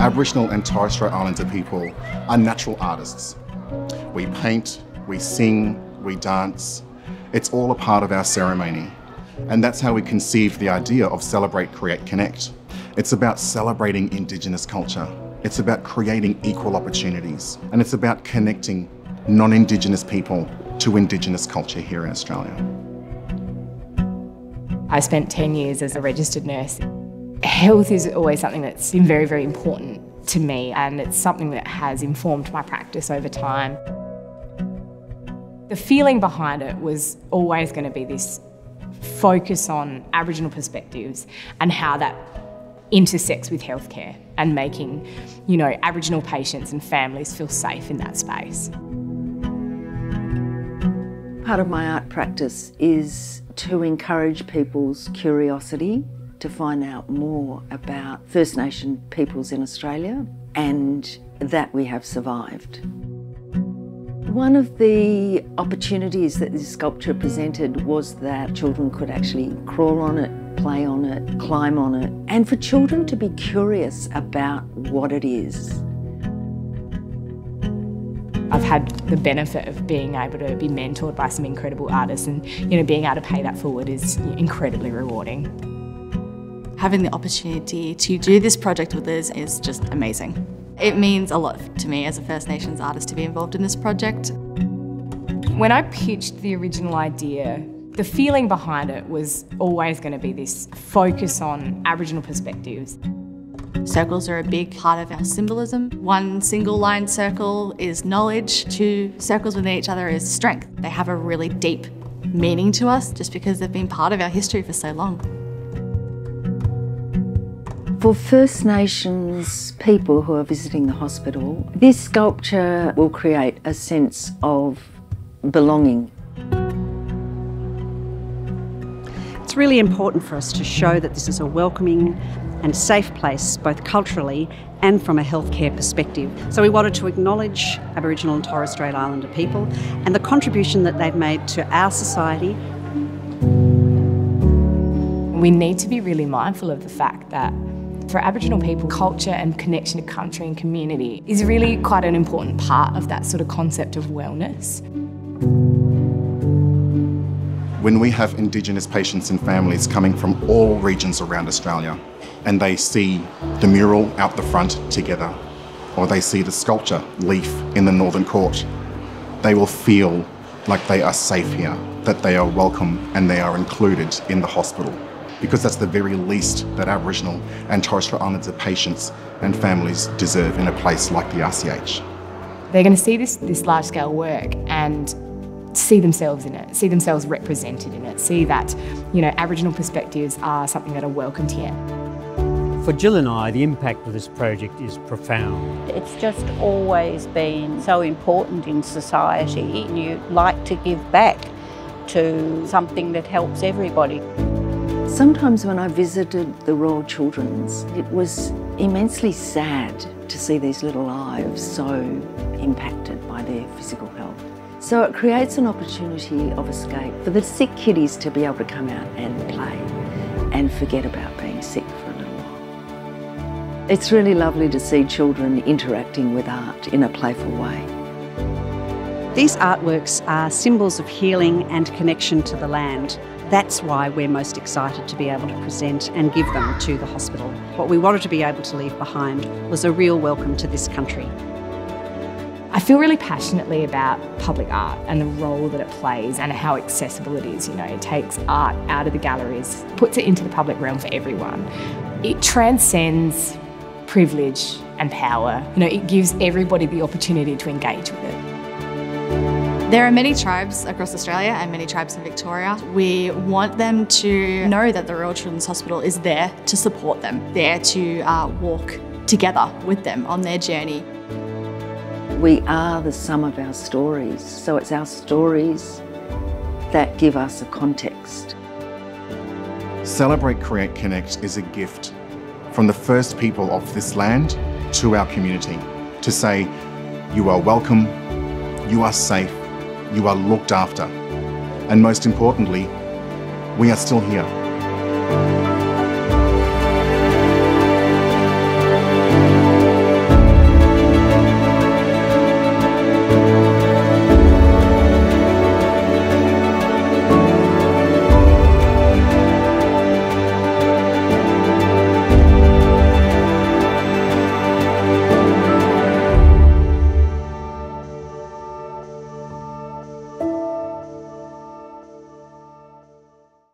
Aboriginal and Torres Strait Islander people are natural artists. We paint, we sing, we dance. It's all a part of our ceremony. And that's how we conceived the idea of Celebrate, Create, Connect. It's about celebrating Indigenous culture. It's about creating equal opportunities. And it's about connecting non-Indigenous people to Indigenous culture here in Australia. I spent 10 years as a registered nurse. Health is always something that's been very, very important to me and it's something that has informed my practice over time. The feeling behind it was always going to be this focus on Aboriginal perspectives and how that intersects with healthcare and making, you know, Aboriginal patients and families feel safe in that space. Part of my art practice is to encourage people's curiosity to find out more about First Nation peoples in Australia and that we have survived. One of the opportunities that this sculpture presented was that children could actually crawl on it, play on it, climb on it, and for children to be curious about what it is. I've had the benefit of being able to be mentored by some incredible artists and you know being able to pay that forward is incredibly rewarding. Having the opportunity to do this project with Liz is just amazing. It means a lot to me as a First Nations artist to be involved in this project. When I pitched the original idea, the feeling behind it was always going to be this focus on Aboriginal perspectives. Circles are a big part of our symbolism. One single line circle is knowledge, two circles within each other is strength. They have a really deep meaning to us just because they've been part of our history for so long. For First Nations people who are visiting the hospital, this sculpture will create a sense of belonging. It's really important for us to show that this is a welcoming and safe place, both culturally and from a healthcare perspective. So we wanted to acknowledge Aboriginal and Torres Strait Islander people and the contribution that they've made to our society. We need to be really mindful of the fact that for Aboriginal people, culture and connection to country and community is really quite an important part of that sort of concept of wellness. When we have Indigenous patients and families coming from all regions around Australia and they see the mural out the front together or they see the sculpture leaf in the Northern Court, they will feel like they are safe here, that they are welcome and they are included in the hospital because that's the very least that Aboriginal and Torres Strait Islander patients and families deserve in a place like the RCH. They're going to see this, this large scale work and see themselves in it, see themselves represented in it, see that, you know, Aboriginal perspectives are something that are welcomed here. For Jill and I, the impact of this project is profound. It's just always been so important in society. You like to give back to something that helps everybody. Sometimes when I visited the Royal Children's, it was immensely sad to see these little lives so impacted by their physical health. So it creates an opportunity of escape for the sick kiddies to be able to come out and play and forget about being sick for a little while. It's really lovely to see children interacting with art in a playful way. These artworks are symbols of healing and connection to the land. That's why we're most excited to be able to present and give them to the hospital. What we wanted to be able to leave behind was a real welcome to this country. I feel really passionately about public art and the role that it plays and how accessible it is. You know, it takes art out of the galleries, puts it into the public realm for everyone. It transcends privilege and power. You know, it gives everybody the opportunity to engage with it. There are many tribes across Australia and many tribes in Victoria. We want them to know that the Royal Children's Hospital is there to support them, there to uh, walk together with them on their journey. We are the sum of our stories, so it's our stories that give us a context. Celebrate, Create, Connect is a gift from the first people of this land to our community to say, you are welcome, you are safe, you are looked after. And most importantly, we are still here.